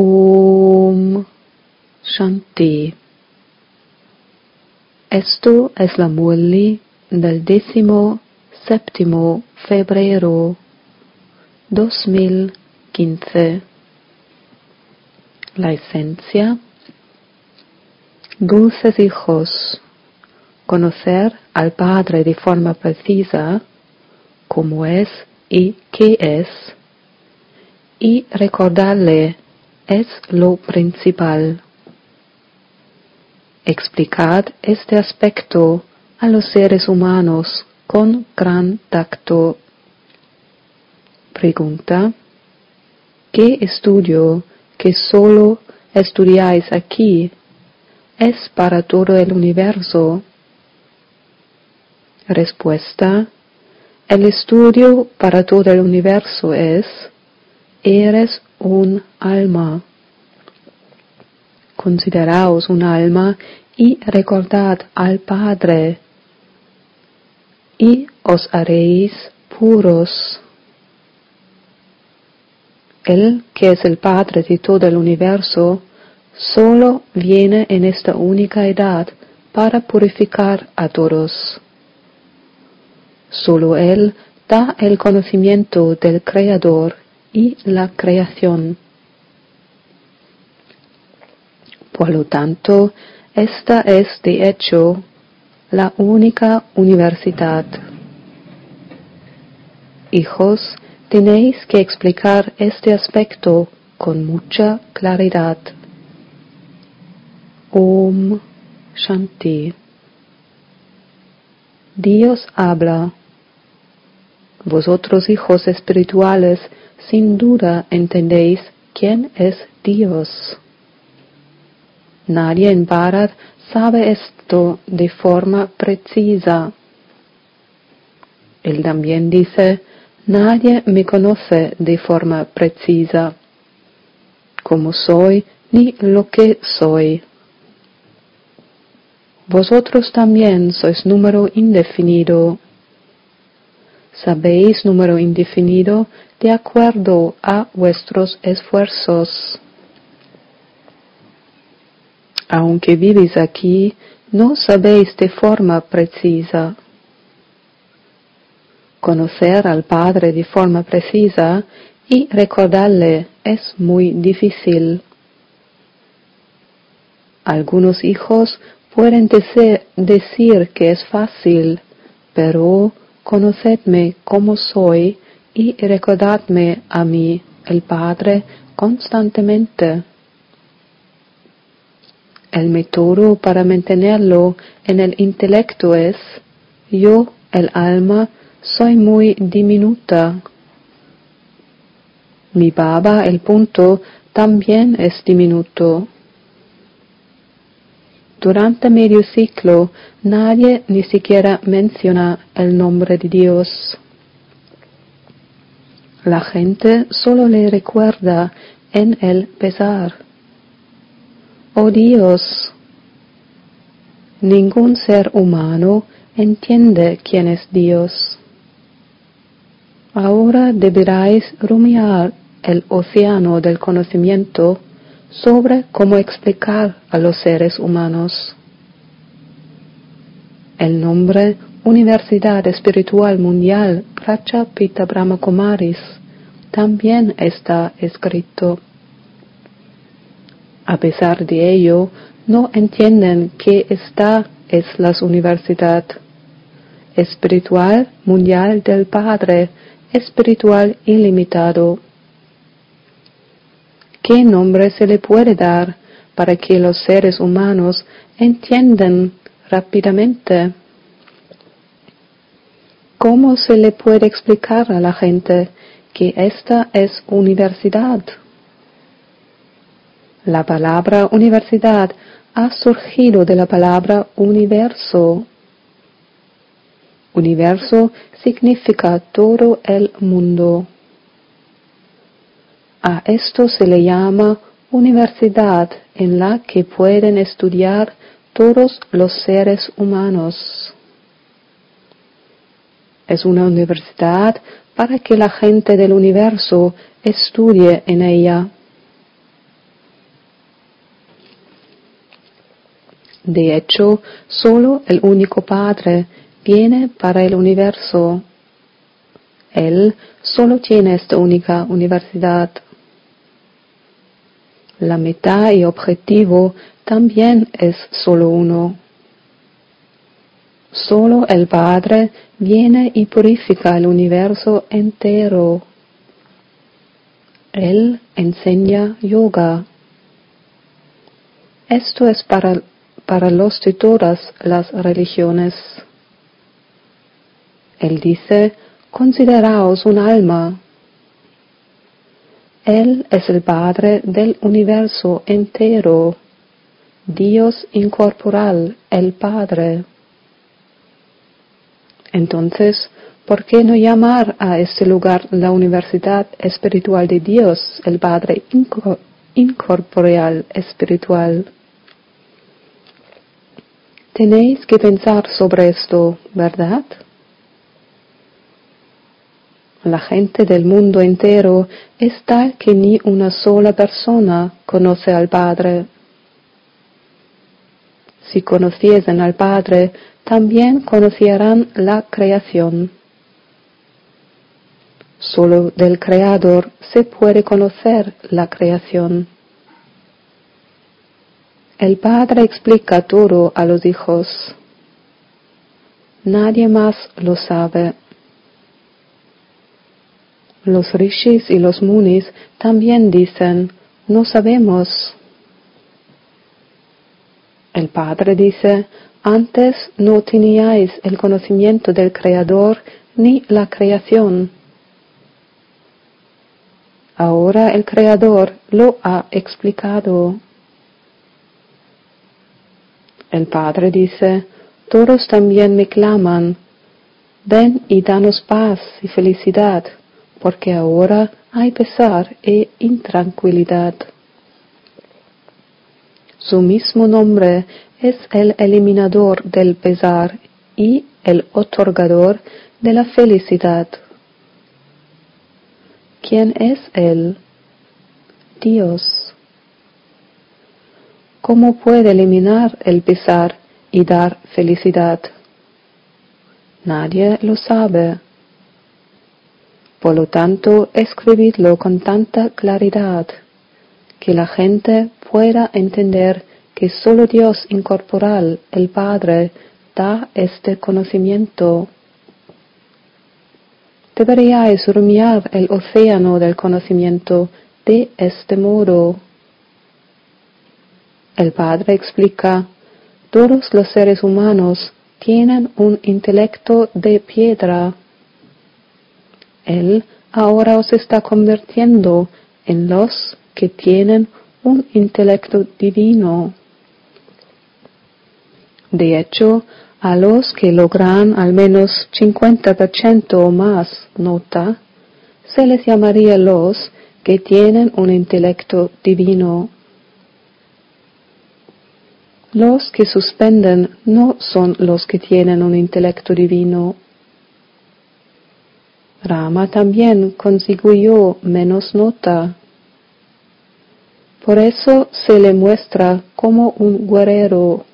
Om Shanti. Esto es la Murli del décimo séptimo febrero 2015. La esencia. Dulces hijos, conocer al Padre de forma precisa, cómo es y qué es, y recordarle es lo principal. Explicad este aspecto a los seres humanos con gran tacto. Pregunta. ¿Qué estudio que solo estudiáis aquí es para todo el universo? Respuesta. El estudio para todo el universo es, eres un alma. Consideraos un alma y recordad al Padre, y os haréis puros. Él, que es el Padre de todo el universo, solo viene en esta única edad para purificar a todos. Solo Él da el conocimiento del Creador y la creación. Por lo tanto, esta es de hecho la única universidad. Hijos, tenéis que explicar este aspecto con mucha claridad. Om Shanti. Dios habla. Vosotros hijos espirituales sin duda entendéis quién es Dios. Nadie en Bharat sabe esto de forma precisa. Él también dice, nadie me conoce de forma precisa, como soy ni lo que soy. Vosotros también sois número indefinido. Sabéis número indefinido de acuerdo a vuestros esfuerzos. Aunque vivís aquí, no sabéis de forma precisa. Conocer al Padre de forma precisa y recordarle es muy difícil. Algunos hijos Pueden decir que es fácil, pero conocedme como soy y recordadme a mí, el Padre, constantemente. El método para mantenerlo en el intelecto es, yo, el alma, soy muy diminuta. Mi baba, el punto, también es diminuto. Durante medio ciclo nadie ni siquiera menciona el nombre de Dios. La gente solo le recuerda en el pesar. Oh Dios, ningún ser humano entiende quién es Dios. Ahora deberáis rumiar el océano del conocimiento sobre cómo explicar a los seres humanos. El nombre Universidad Espiritual Mundial Pita Brahma Kumaris también está escrito. A pesar de ello, no entienden que esta es la universidad espiritual mundial del Padre, espiritual ilimitado ¿Qué nombre se le puede dar para que los seres humanos entiendan rápidamente? ¿Cómo se le puede explicar a la gente que esta es universidad? La palabra universidad ha surgido de la palabra universo. Universo significa todo el mundo. A esto se le llama universidad en la que pueden estudiar todos los seres humanos es una universidad para que la gente del universo estudie en ella. De hecho, solo el único Padre viene para el universo. Él solo tiene esta única universidad. La meta y objetivo también es solo uno. Solo el Padre viene y purifica el universo entero. Él enseña yoga. Esto es para, para los de todas las religiones. Él dice, consideraos un alma. Él es el Padre del universo entero, Dios incorporal, el Padre. Entonces, ¿por qué no llamar a este lugar la Universidad Espiritual de Dios, el Padre incorporeal espiritual? Tenéis que pensar sobre esto, ¿verdad? La gente del mundo entero es tal que ni una sola persona conoce al Padre. Si conociesen al Padre, también conocerán la creación. Solo del Creador se puede conocer la creación. El Padre explica todo a los hijos. Nadie más lo sabe. Los rishis y los munis también dicen, no sabemos. El Padre dice, antes no teníais el conocimiento del Creador ni la creación. Ahora el Creador lo ha explicado. El Padre dice, todos también me claman, ven y danos paz y felicidad porque ahora hay pesar e intranquilidad. Su mismo nombre es el eliminador del pesar y el otorgador de la felicidad. ¿Quién es Él? Dios. ¿Cómo puede eliminar el pesar y dar felicidad? Nadie lo sabe. Por lo tanto, escribidlo con tanta claridad que la gente pueda entender que solo Dios incorporal, el Padre, da este conocimiento. Deberíais rumiar el océano del conocimiento de este modo. El Padre explica, todos los seres humanos tienen un intelecto de piedra él ahora os está convirtiendo en los que tienen un intelecto divino. De hecho, a los que logran al menos 50% o más nota, se les llamaría los que tienen un intelecto divino. Los que suspenden no son los que tienen un intelecto divino. Rama también consiguió menos nota. Por eso se le muestra como un guerrero.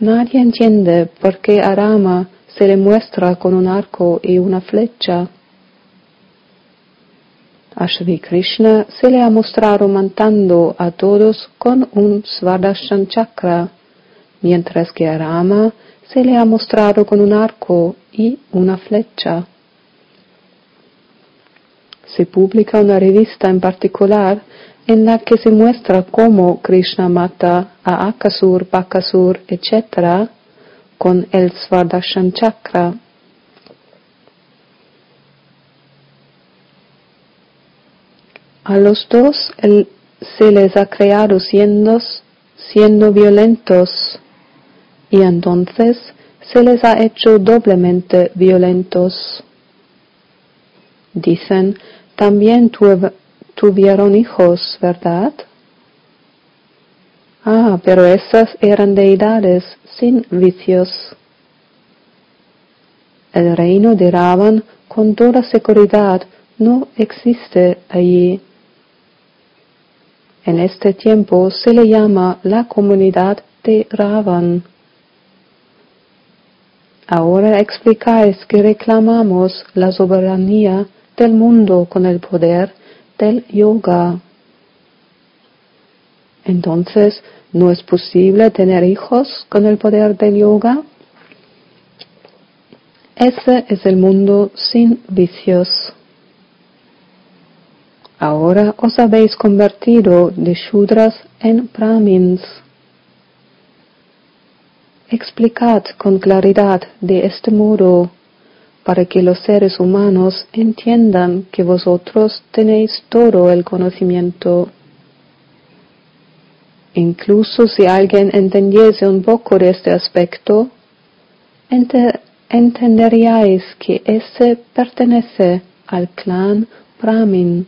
Nadie entiende por qué a Rama se le muestra con un arco y una flecha. A Krishna se le ha mostrado mantando a todos con un Svardashan Chakra, mientras que a Rama se le ha mostrado con un arco y una flecha. Se publica una revista en particular en la que se muestra cómo Krishna mata a Akasur, Bakasur, etc. con el Svardashan Chakra. A los dos se les ha creado siendo, siendo violentos y entonces se les ha hecho doblemente violentos. Dicen, también tuvieron hijos, ¿verdad? Ah, pero esas eran deidades sin vicios. El reino de Ravan con toda seguridad no existe allí. En este tiempo se le llama la comunidad de Ravan. Ahora explicáis que reclamamos la soberanía del mundo con el poder del yoga. Entonces, ¿no es posible tener hijos con el poder del yoga? Ese es el mundo sin vicios. Ahora os habéis convertido de Shudras en Brahmins. Explicad con claridad de este modo para que los seres humanos entiendan que vosotros tenéis todo el conocimiento. Incluso si alguien entendiese un poco de este aspecto, entenderíais que ese pertenece al clan Brahmin.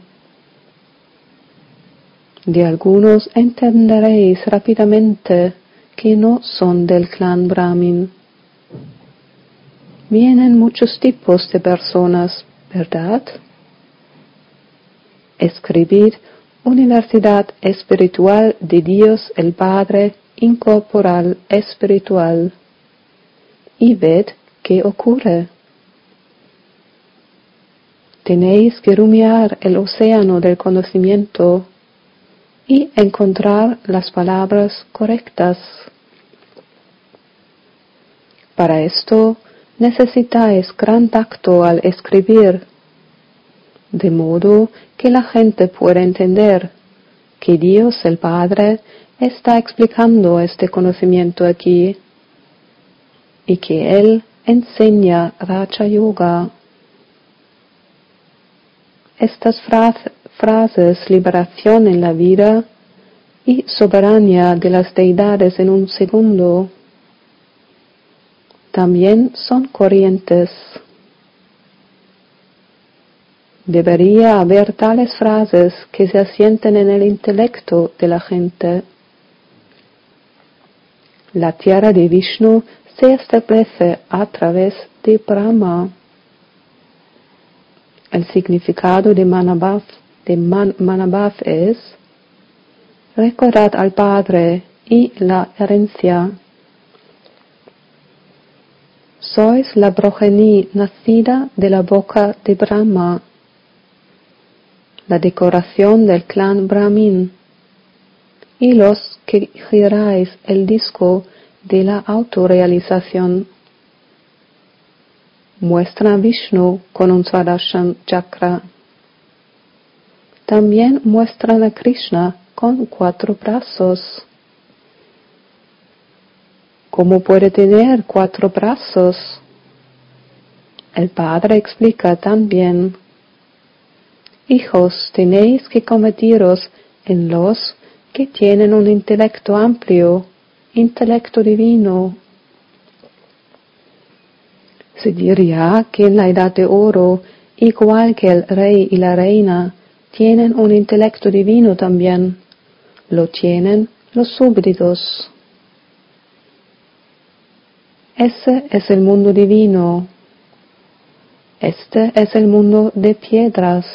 De algunos entenderéis rápidamente que no son del clan Brahmin. Vienen muchos tipos de personas, ¿verdad? Escribid Universidad Espiritual de Dios el Padre Incorporal Espiritual y ved qué ocurre. Tenéis que rumiar el océano del conocimiento y encontrar las palabras correctas. Para esto necesitáis gran tacto al escribir, de modo que la gente pueda entender que Dios el Padre está explicando este conocimiento aquí y que Él enseña Racha Yoga. Estas frases liberación en la vida y soberanía de las deidades en un segundo también son corrientes. Debería haber tales frases que se asienten en el intelecto de la gente. La tierra de Vishnu se establece a través de Brahma. El significado de Manabhav, de Man es recordad al Padre y la herencia sois la progenie nacida de la boca de Brahma, la decoración del clan Brahmin, y los que giráis el disco de la autorrealización. Muestra a Vishnu con un Swadashan chakra. También muestran a Krishna con cuatro brazos. ¿Cómo puede tener cuatro brazos? El Padre explica también, Hijos, tenéis que convertiros en los que tienen un intelecto amplio, intelecto divino. Se diría que en la edad de oro, igual que el rey y la reina, tienen un intelecto divino también. Lo tienen los súbditos. Ese es el mundo divino. Este es el mundo de piedras.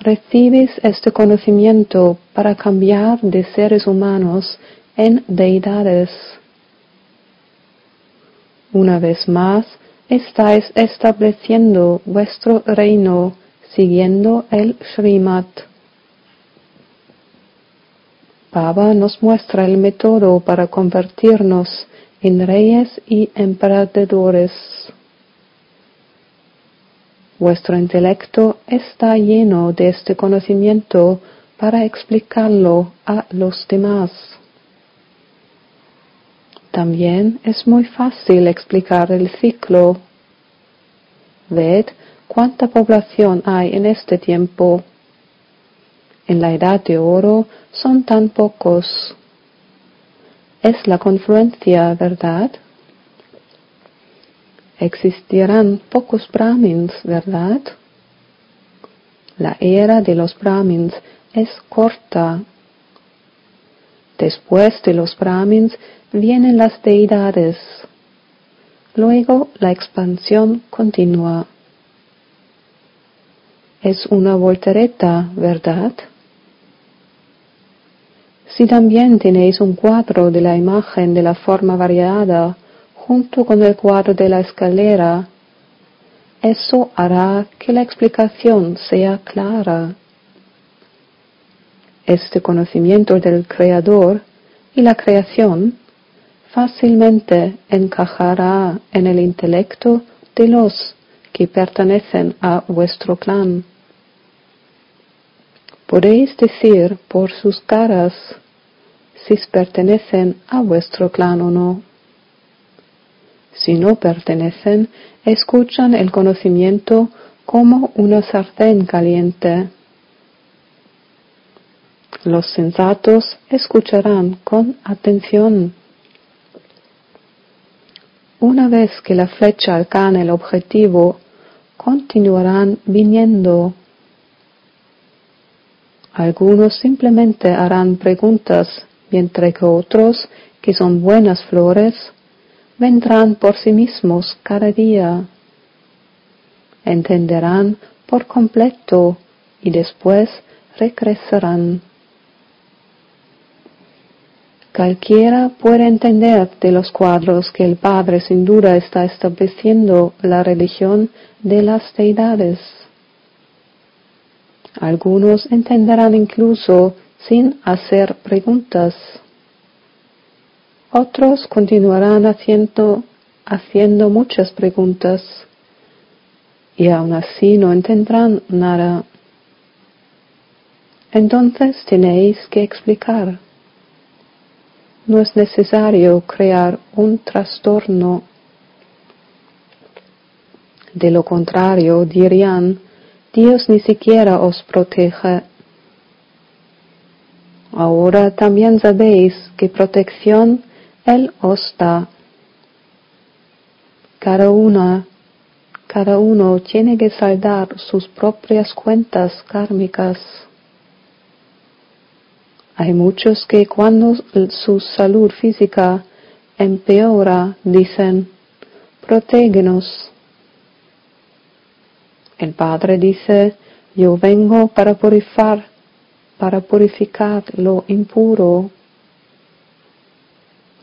Recibes este conocimiento para cambiar de seres humanos en deidades. Una vez más, estáis estableciendo vuestro reino siguiendo el Srimad. Baba nos muestra el método para convertirnos en reyes y emperadores. Vuestro intelecto está lleno de este conocimiento para explicarlo a los demás. También es muy fácil explicar el ciclo. Ved cuánta población hay en este tiempo en la edad de oro son tan pocos. Es la confluencia, ¿verdad? Existirán pocos brahmins, ¿verdad? La era de los brahmins es corta. Después de los brahmins vienen las deidades. Luego la expansión continúa. Es una voltereta, ¿verdad? Si también tenéis un cuadro de la imagen de la forma variada junto con el cuadro de la escalera, eso hará que la explicación sea clara. Este conocimiento del Creador y la creación fácilmente encajará en el intelecto de los que pertenecen a vuestro clan. Podéis decir por sus caras si pertenecen a vuestro clan o no. Si no pertenecen, escuchan el conocimiento como una sartén caliente. Los sensatos escucharán con atención. Una vez que la flecha alcane el objetivo, continuarán viniendo. Algunos simplemente harán preguntas, mientras que otros, que son buenas flores, vendrán por sí mismos cada día. Entenderán por completo y después regresarán. Cualquiera puede entender de los cuadros que el Padre sin duda está estableciendo la religión de las deidades. Algunos entenderán incluso sin hacer preguntas. Otros continuarán haciendo, haciendo muchas preguntas y aún así no entenderán nada. Entonces tenéis que explicar. No es necesario crear un trastorno. De lo contrario, dirían, Dios ni siquiera os protege. Ahora también sabéis que protección Él os da. Cada una, cada uno tiene que saldar sus propias cuentas kármicas. Hay muchos que cuando su salud física empeora dicen, protégenos. El Padre dice, yo vengo para purificar, para purificar lo impuro.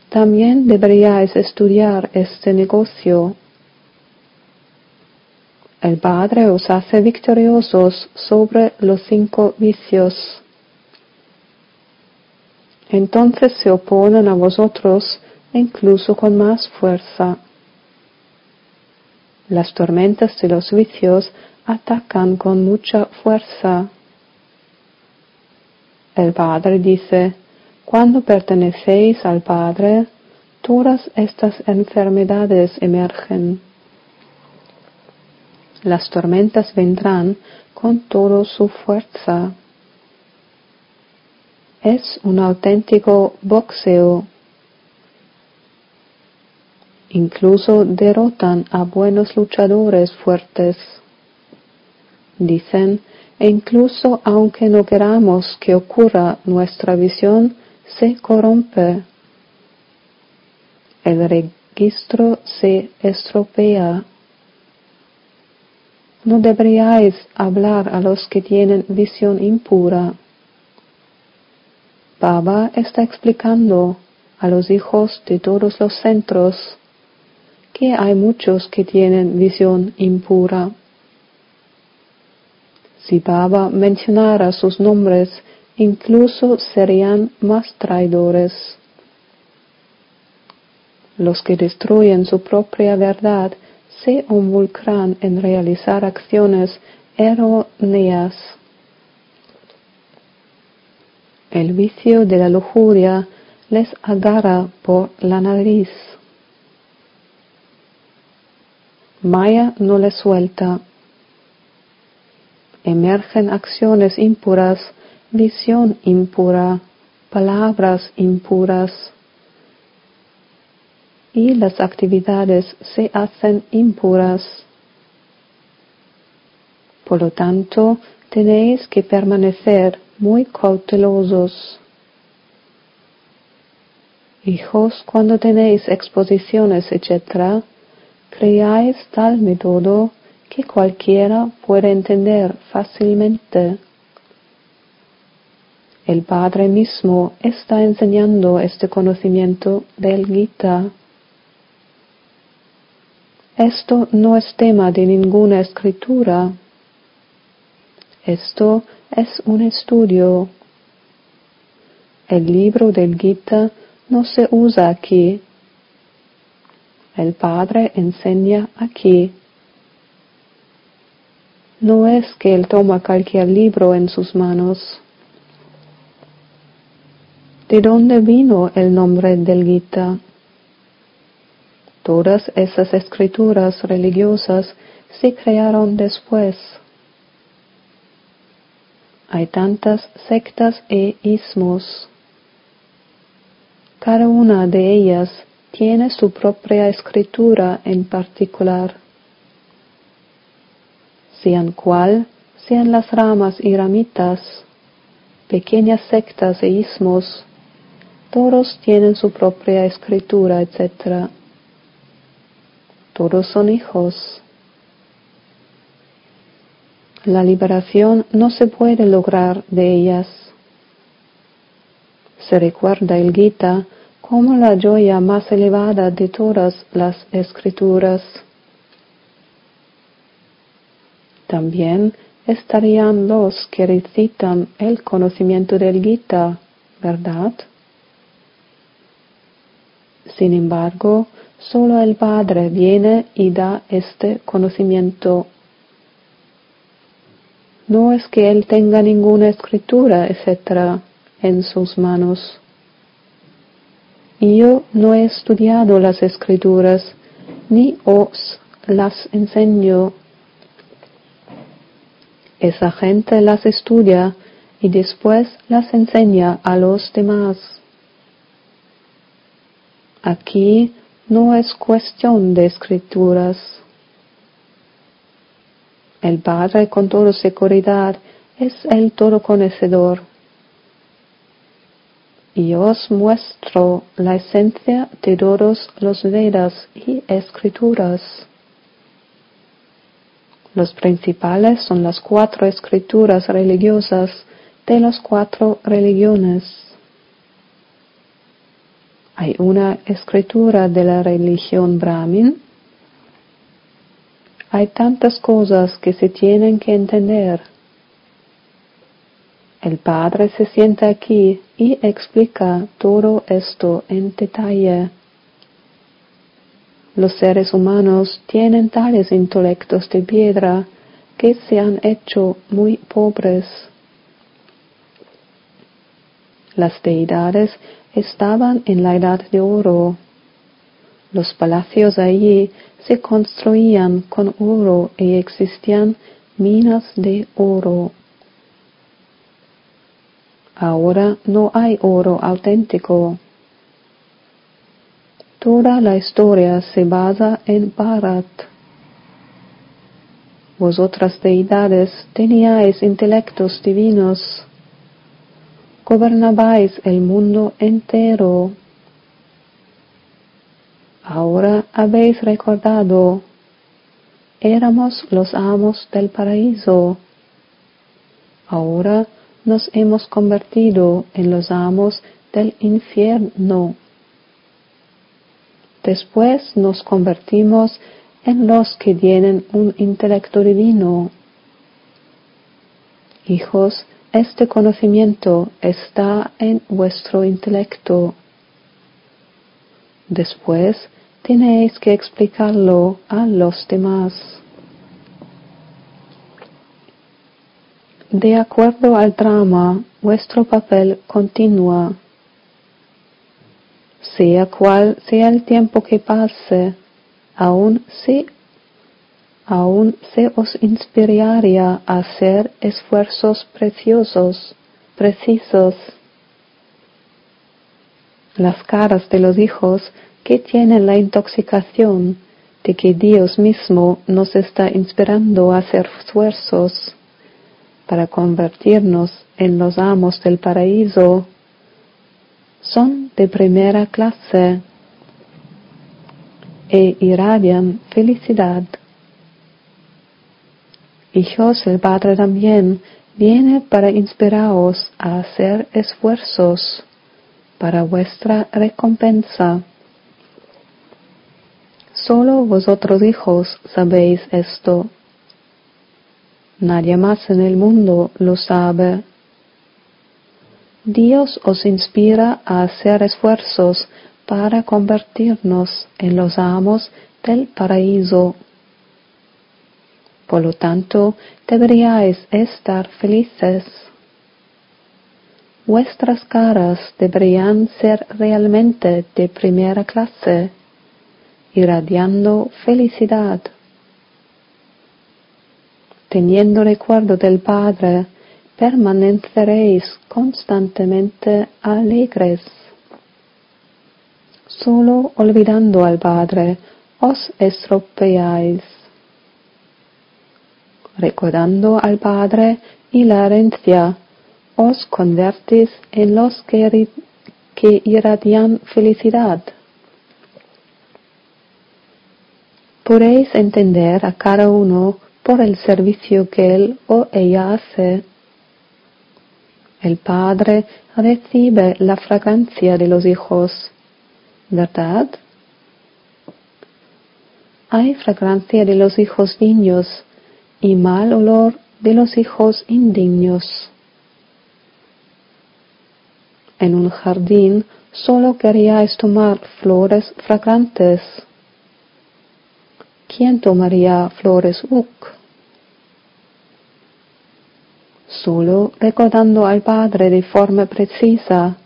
También deberíais estudiar este negocio. El Padre os hace victoriosos sobre los cinco vicios entonces se oponen a vosotros incluso con más fuerza. Las tormentas de los vicios atacan con mucha fuerza. El Padre dice, cuando pertenecéis al Padre, todas estas enfermedades emergen. Las tormentas vendrán con toda su fuerza es un auténtico boxeo. Incluso derrotan a buenos luchadores fuertes. Dicen, e incluso aunque no queramos que ocurra, nuestra visión se corrompe. El registro se estropea. No deberíais hablar a los que tienen visión impura. Baba está explicando a los hijos de todos los centros que hay muchos que tienen visión impura. Si Baba mencionara sus nombres, incluso serían más traidores. Los que destruyen su propia verdad se involucran en realizar acciones erróneas el vicio de la lujuria les agarra por la nariz. Maya no les suelta. Emergen acciones impuras, visión impura, palabras impuras. Y las actividades se hacen impuras. Por lo tanto, tenéis que permanecer muy cautelosos. Hijos, cuando tenéis exposiciones, etc., creáis tal método que cualquiera puede entender fácilmente. El Padre mismo está enseñando este conocimiento del Gita. Esto no es tema de ninguna escritura. Esto es un estudio. El libro del Gita no se usa aquí. El Padre enseña aquí. No es que él toma cualquier libro en sus manos. ¿De dónde vino el nombre del Gita? Todas esas escrituras religiosas se crearon después. Hay tantas sectas e ismos. Cada una de ellas tiene su propia escritura en particular. Sean cual sean las ramas y ramitas, pequeñas sectas e ismos, todos tienen su propia escritura, etc. Todos son hijos. La liberación no se puede lograr de ellas. Se recuerda el Gita como la joya más elevada de todas las escrituras. También estarían los que recitan el conocimiento del Gita, ¿verdad? Sin embargo, solo el Padre viene y da este conocimiento. No es que Él tenga ninguna escritura, etc., en sus manos. Yo no he estudiado las escrituras, ni os las enseño. Esa gente las estudia y después las enseña a los demás. Aquí no es cuestión de escrituras. El Padre con toda seguridad es el todo conocedor. Y os muestro la esencia de todos los Vedas y escrituras. Los principales son las cuatro escrituras religiosas de las cuatro religiones. Hay una escritura de la religión Brahmin. Hay tantas cosas que se tienen que entender. El Padre se sienta aquí y explica todo esto en detalle. Los seres humanos tienen tales intelectos de piedra que se han hecho muy pobres. Las deidades estaban en la edad de oro. Los palacios allí se construían con oro y existían minas de oro. Ahora no hay oro auténtico. Toda la historia se basa en Bharat. Vosotras deidades teníais intelectos divinos gobernabais el mundo entero. Ahora habéis recordado, éramos los amos del paraíso. Ahora nos hemos convertido en los amos del infierno. Después nos convertimos en los que tienen un intelecto divino. Hijos este conocimiento está en vuestro intelecto. Después tenéis que explicarlo a los demás. De acuerdo al drama, vuestro papel continúa. Sea cual sea el tiempo que pase, aún si aún se os inspiraría a hacer esfuerzos preciosos, precisos. Las caras de los hijos que tienen la intoxicación de que Dios mismo nos está inspirando a hacer esfuerzos para convertirnos en los amos del paraíso, son de primera clase e irradian felicidad hijos el Padre también viene para inspiraros a hacer esfuerzos para vuestra recompensa. Solo vosotros hijos sabéis esto. Nadie más en el mundo lo sabe. Dios os inspira a hacer esfuerzos para convertirnos en los amos del paraíso. Por lo tanto, deberíais estar felices. Vuestras caras deberían ser realmente de primera clase, irradiando felicidad. Teniendo recuerdo del Padre, permaneceréis constantemente alegres. Solo olvidando al Padre os estropeáis. Recordando al Padre y la herencia, os convertís en los que, que irradian felicidad. Podéis entender a cada uno por el servicio que él o ella hace. El Padre recibe la fragancia de los hijos, ¿verdad? Hay fragancia de los hijos niños y mal olor de los hijos indignos. En un jardín solo queríais tomar flores fragrantes. ¿Quién tomaría flores uk? Solo recordando al Padre de forma precisa,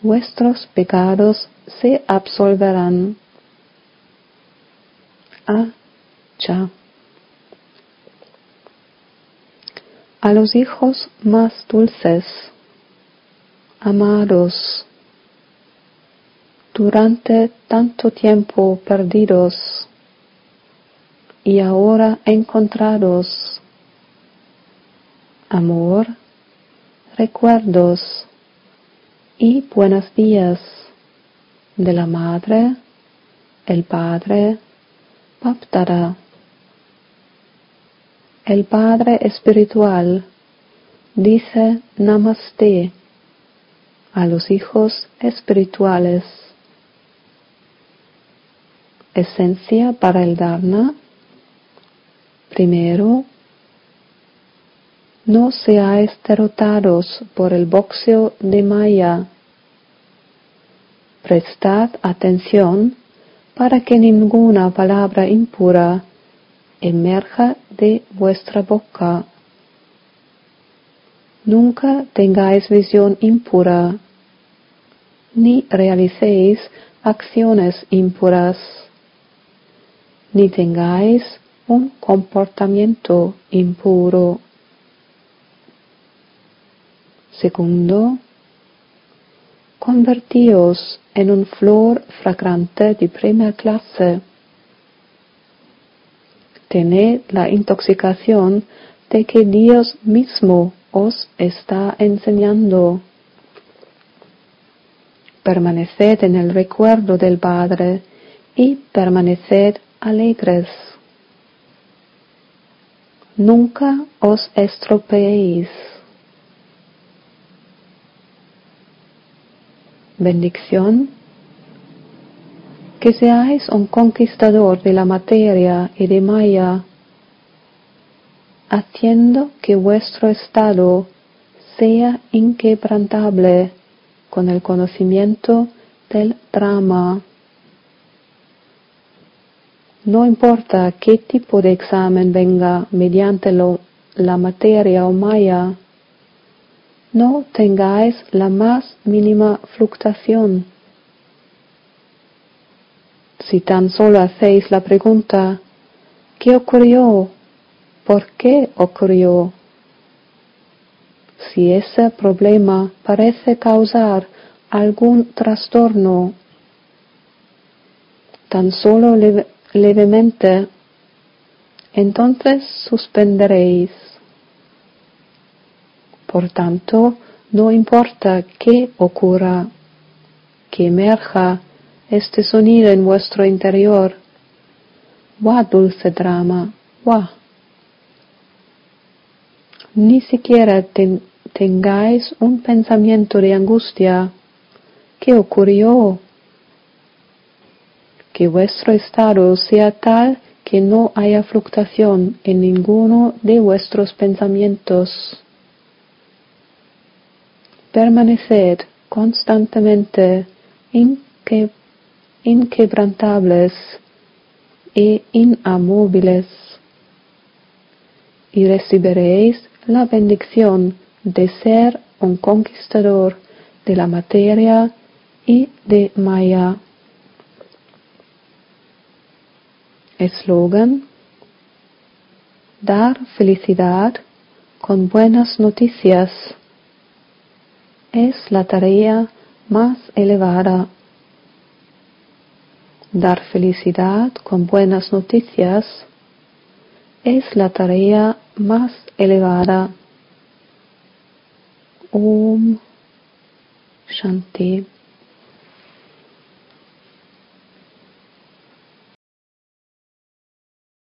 vuestros pecados se absolverán. Ah, ya. A los hijos más dulces, amados, durante tanto tiempo perdidos y ahora encontrados amor, recuerdos y buenos días de la Madre, el Padre, Baptara. El Padre Espiritual dice Namaste a los hijos espirituales. Esencia para el Dharma. Primero, no seáis derrotados por el boxeo de Maya. Prestad atención para que ninguna palabra impura emerja de vuestra boca. Nunca tengáis visión impura, ni realicéis acciones impuras, ni tengáis un comportamiento impuro. Segundo, convertíos en un flor fragrante de primera clase. Tened la intoxicación de que Dios mismo os está enseñando. Permaneced en el recuerdo del Padre y permaneced alegres. Nunca os estropeéis. bendición, que seáis un conquistador de la materia y de Maya, haciendo que vuestro estado sea inquebrantable con el conocimiento del drama. No importa qué tipo de examen venga mediante la materia o Maya, no tengáis la más mínima fluctuación. Si tan solo hacéis la pregunta, ¿qué ocurrió? ¿Por qué ocurrió? Si ese problema parece causar algún trastorno, tan solo levemente, entonces suspenderéis por tanto, no importa qué ocurra, que emerja este sonido en vuestro interior. Wa dulce drama, wa. ni siquiera tengáis un pensamiento de angustia. ¿Qué ocurrió? Que vuestro estado sea tal que no haya fluctuación en ninguno de vuestros pensamientos. Permaneced constantemente inquebrantables e inamovibles y recibiréis la bendición de ser un conquistador de la materia y de Maya. Eslogan Dar felicidad con buenas noticias es la tarea más elevada. Dar felicidad con buenas noticias es la tarea más elevada. Om Shanti.